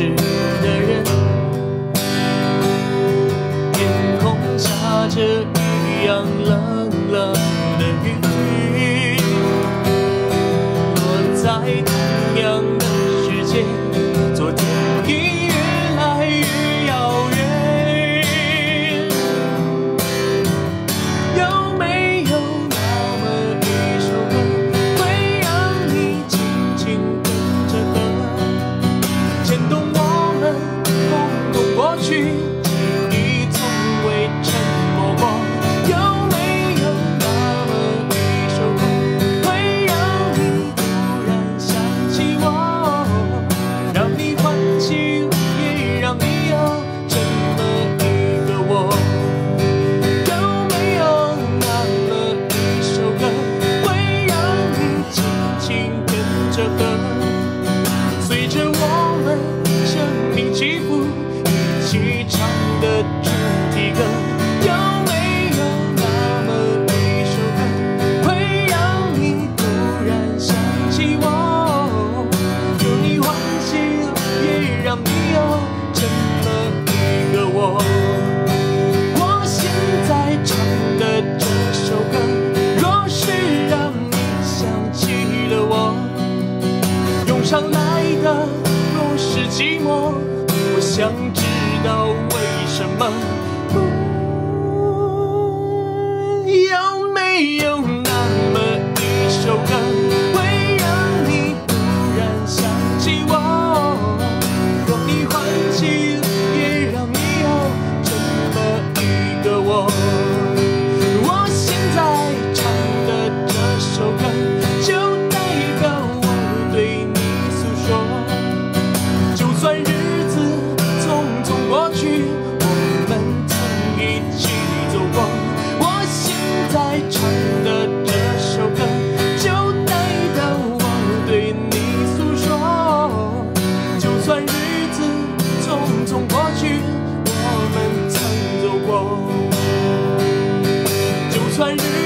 识的人。天空下着一样冷冷。worship the 若是寂寞我想知道为什么 sunny.